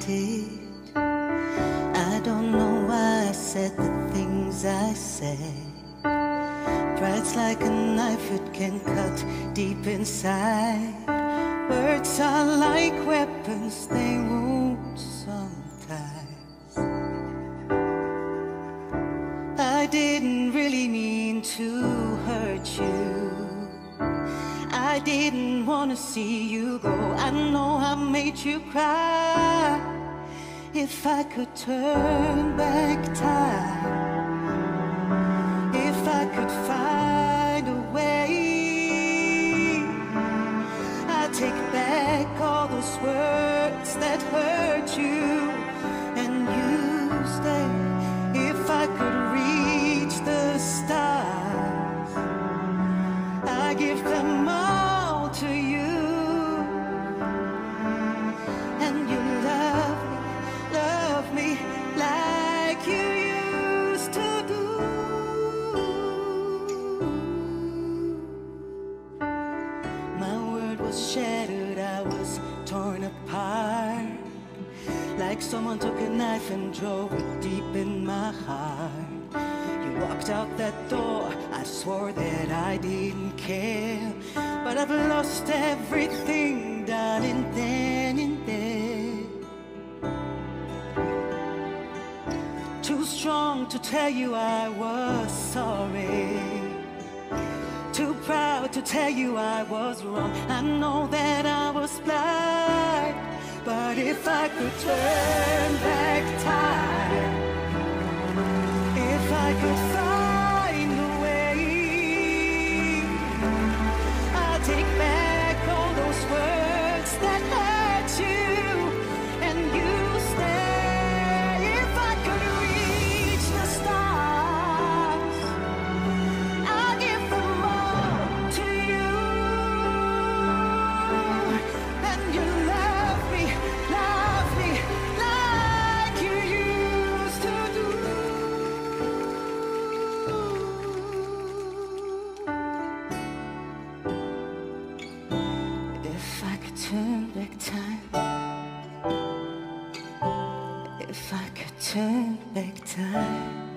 did. I don't know why I said the things I said. Pride's like a knife, it can cut deep inside. Words are like weapons, they wound sometimes. I didn't really mean to hurt you. I didn't wanna see you go. I know I made you cry. If I could turn back time, if I could find a way, I'd take back all those words that hurt you, and you stay. If I could reach the stars, I give was shattered, I was torn apart. Like someone took a knife and drove it deep in my heart. You walked out that door, I swore that I didn't care. But I've lost everything, darling, then and there. Too strong to tell you I was sorry. Proud to tell you I was wrong. I know that I was blind. But if I could turn back time, if I could find turn back time, if I could turn back time.